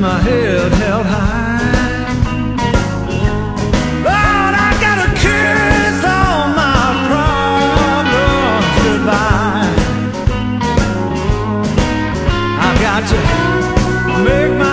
my head held high. Lord, I gotta kiss all my problems goodbye. I've got to make my